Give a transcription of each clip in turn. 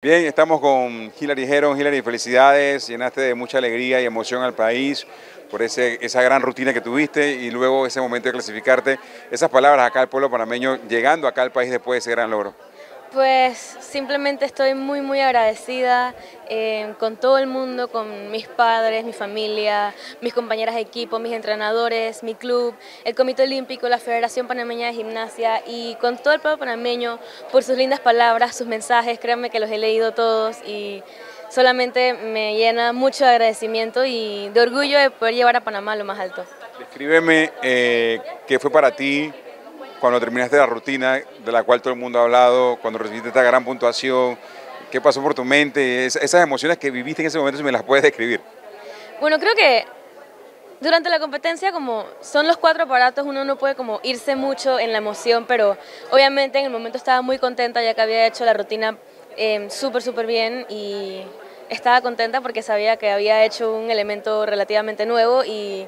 Bien, estamos con Hilary Heron. Hilary, felicidades, llenaste de mucha alegría y emoción al país por ese, esa gran rutina que tuviste y luego ese momento de clasificarte. Esas palabras acá al pueblo panameño, llegando acá al país después de ese gran logro. Pues simplemente estoy muy muy agradecida eh, con todo el mundo, con mis padres, mi familia, mis compañeras de equipo, mis entrenadores, mi club, el Comité Olímpico, la Federación Panameña de Gimnasia y con todo el pueblo panameño por sus lindas palabras, sus mensajes, créanme que los he leído todos y solamente me llena mucho de agradecimiento y de orgullo de poder llevar a Panamá lo más alto. Descríbeme eh, qué fue para ti cuando terminaste la rutina de la cual todo el mundo ha hablado, cuando recibiste esta gran puntuación, qué pasó por tu mente, esas emociones que viviste en ese momento, si me las puedes describir. Bueno, creo que durante la competencia, como son los cuatro aparatos, uno no puede como irse mucho en la emoción, pero obviamente en el momento estaba muy contenta ya que había hecho la rutina eh, súper, súper bien y estaba contenta porque sabía que había hecho un elemento relativamente nuevo y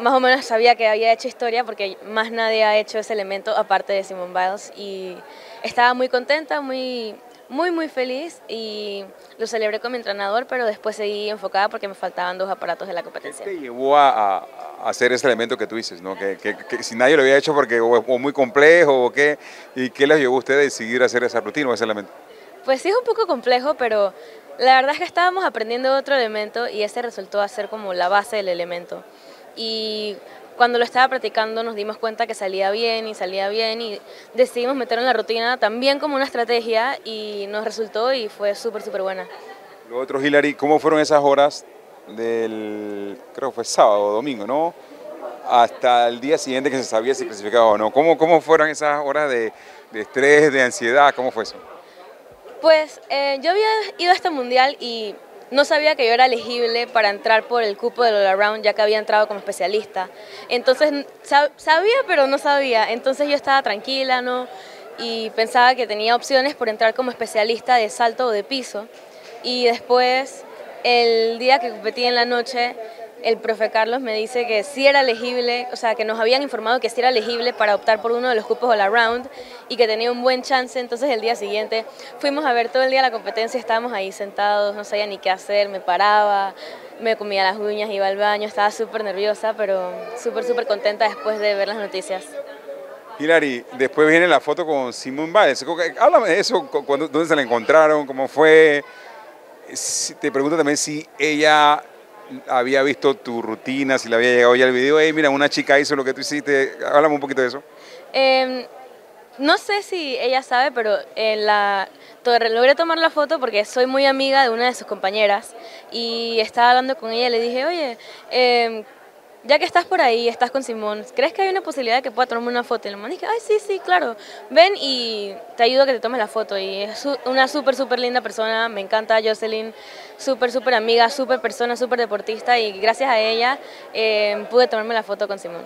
más o menos sabía que había hecho historia porque más nadie ha hecho ese elemento aparte de Simone Biles y estaba muy contenta, muy, muy, muy feliz y lo celebré con mi entrenador, pero después seguí enfocada porque me faltaban dos aparatos de la competencia. ¿Qué te llevó a, hacer ese elemento que tú dices? ¿no? Que, que, si nadie lo había hecho porque o, muy complejo o qué, ¿y qué les llevó a ustedes a decidir hacer esa rutina o ese elemento? Pues sí es un poco complejo, pero la verdad es que estábamos aprendiendo otro elemento y ese resultó a ser como la base del elemento y cuando lo estaba practicando nos dimos cuenta que salía bien y salía bien y decidimos meterlo en la rutina también como una estrategia y nos resultó y fue súper, súper buena. Lo otro, Hilary, ¿cómo fueron esas horas del, creo que fue sábado o domingo, ¿no? Hasta el día siguiente que se sabía si clasificaba o no. ¿Cómo, cómo fueron esas horas de, de estrés, de ansiedad? ¿Cómo fue eso? Pues eh, yo había ido a este mundial y no sabía que yo era elegible para entrar por el cupo del All Around, ya que había entrado como especialista. Entonces, sabía, pero no sabía. Entonces yo estaba tranquila, ¿no? Y pensaba que tenía opciones por entrar como especialista de salto o de piso. Y después, el día que competí en la noche, el profe Carlos me dice que sí era elegible, o sea, que nos habían informado que sí era elegible para optar por uno de los cupos All Around y que tenía un buen chance. Entonces el día siguiente fuimos a ver todo el día la competencia, estábamos ahí sentados, no sabía ni qué hacer, me paraba, me comía las uñas, iba al baño, estaba súper nerviosa, pero súper, súper contenta después de ver las noticias. Hilary, después viene la foto con Simón Biles. Háblame de eso, ¿dónde se la encontraron? ¿Cómo fue? Te pregunto también si ella había visto tu rutina, si le había llegado ya el video, hey, mira, una chica hizo lo que tú hiciste, háblame un poquito de eso. Em, no sé si ella sabe, pero en la, logré tomar la foto porque soy muy amiga de una de sus compañeras y estaba hablando con ella y le dije, oye, eh, ya que estás por ahí, estás con Simón, ¿crees que hay una posibilidad de que pueda tomarme una foto? Y le man dije, ay, sí, sí, claro, ven y te ayudo a que te tomes la foto. Y es una súper, súper linda persona, me encanta Jocelyn, súper, súper amiga, súper persona, súper deportista y gracias a ella eh, pude tomarme la foto con Simón.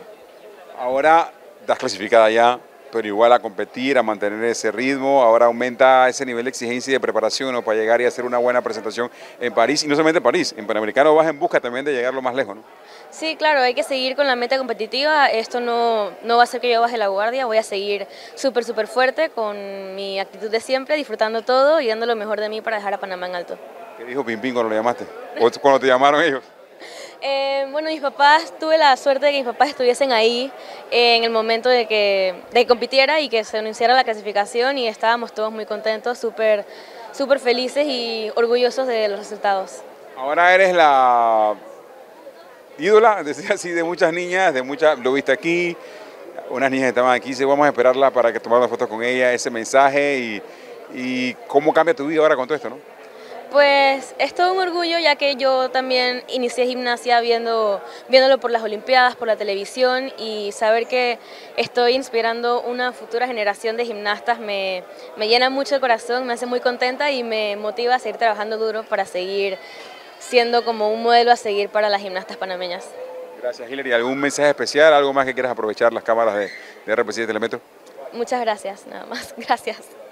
Ahora estás clasificada ya, pero igual a competir, a mantener ese ritmo, ahora aumenta ese nivel de exigencia y de preparación para llegar y hacer una buena presentación en París, y no solamente en París, en Panamericano vas en busca también de llegar lo más lejos, ¿no? Sí, claro, hay que seguir con la meta competitiva, esto no, no va a ser que yo baje la guardia, voy a seguir súper, súper fuerte con mi actitud de siempre, disfrutando todo y dando lo mejor de mí para dejar a Panamá en alto. ¿Qué dijo Pimpín cuando lo llamaste? ¿O cuando te llamaron ellos? Eh, bueno, mis papás, tuve la suerte de que mis papás estuviesen ahí en el momento de que, de compitiera y que se anunciara la clasificación y estábamos todos muy contentos, súper súper felices y orgullosos de los resultados. Ahora eres la ídola, decía así, de muchas niñas, de muchas, lo viste aquí, unas niñas estaban aquí, sí, vamos a esperarla para que tomara fotos con ella, ese mensaje y, y cómo cambia tu vida ahora con todo esto, ¿no? Pues es todo un orgullo ya que yo también inicié gimnasia viendo, viéndolo por las Olimpiadas, por la televisión y saber que estoy inspirando una futura generación de gimnastas me, me llena mucho el corazón, me hace muy contenta y me motiva a seguir trabajando duro para seguir siendo como un modelo a seguir para las gimnastas panameñas. Gracias Hilary. ¿Algún mensaje especial, algo más que quieras aprovechar las cámaras de, de RP7 Telemetro? Muchas gracias, nada más. Gracias.